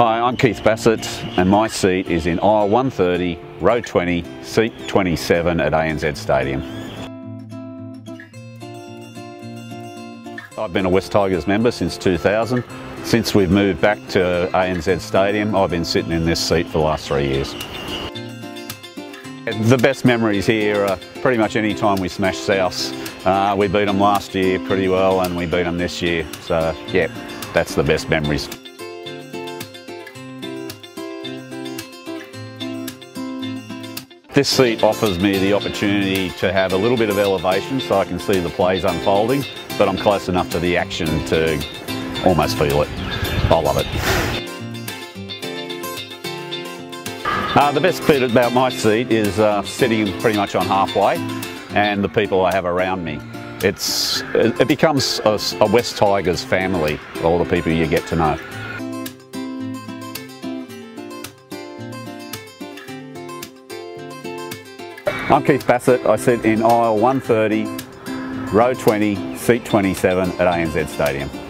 Hi, I'm Keith Bassett and my seat is in aisle 130, row 20, seat 27 at ANZ Stadium. I've been a Wests Tigers member since 2000. Since we've moved back to ANZ Stadium, I've been sitting in this seat for the last three years. The best memories here are pretty much any time we smash South. Uh, we beat them last year pretty well and we beat them this year. So yeah, that's the best memories. This seat offers me the opportunity to have a little bit of elevation so I can see the plays unfolding, but I'm close enough to the action to almost feel it. I love it. Uh, the best bit about my seat is uh, sitting pretty much on halfway and the people I have around me. It's, it becomes a, a Wests Tigers family, all the people you get to know. I'm Keith Bassett. I sit in aisle 130, row 20, seat 27 at ANZ Stadium.